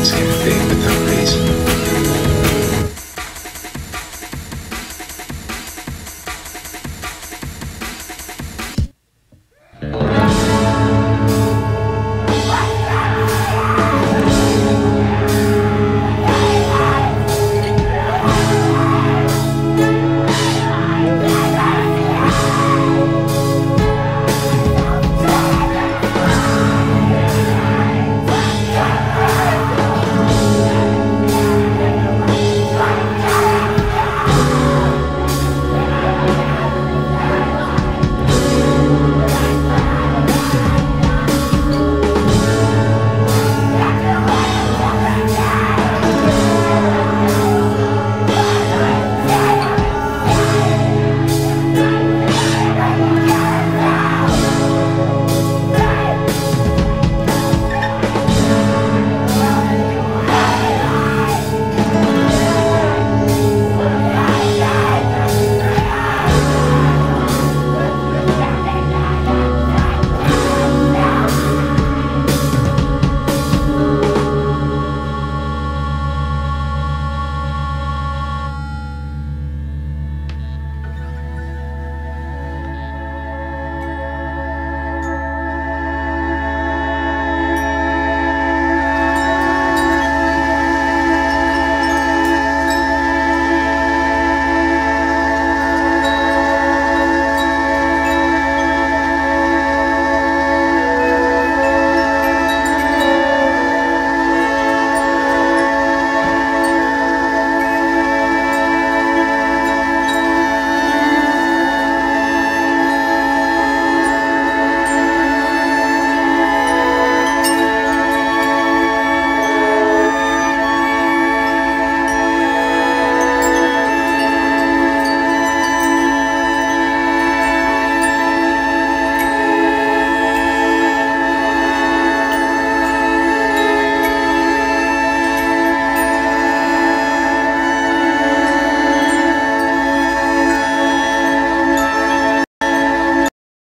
It's gonna fade without reason.